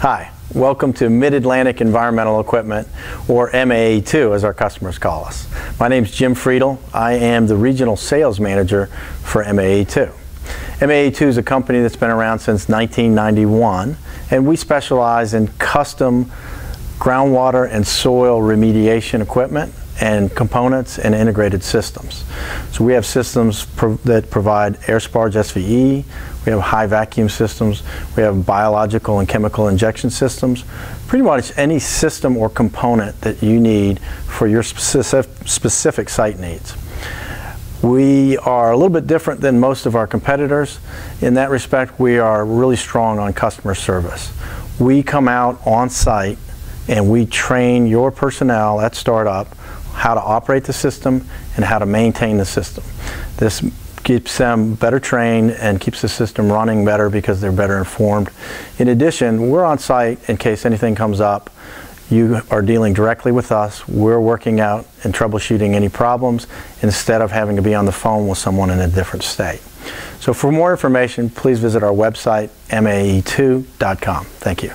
Hi, welcome to Mid-Atlantic Environmental Equipment, or MAE2 as our customers call us. My name is Jim Friedel. I am the Regional Sales Manager for MAE2. MAE2 is a company that's been around since 1991 and we specialize in custom groundwater and soil remediation equipment and components and integrated systems. So we have systems pro that provide air sparge SVE, we have high vacuum systems, we have biological and chemical injection systems, pretty much any system or component that you need for your specific, specific site needs. We are a little bit different than most of our competitors. In that respect, we are really strong on customer service. We come out on site and we train your personnel at startup how to operate the system and how to maintain the system. This keeps them better trained and keeps the system running better because they're better informed. In addition, we're on site in case anything comes up. You are dealing directly with us. We're working out and troubleshooting any problems instead of having to be on the phone with someone in a different state. So for more information, please visit our website, mae2.com. Thank you.